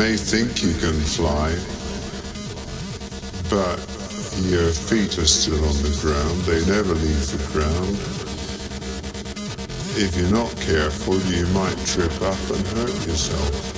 may think you can fly, but your feet are still on the ground. They never leave the ground. If you're not careful, you might trip up and hurt yourself.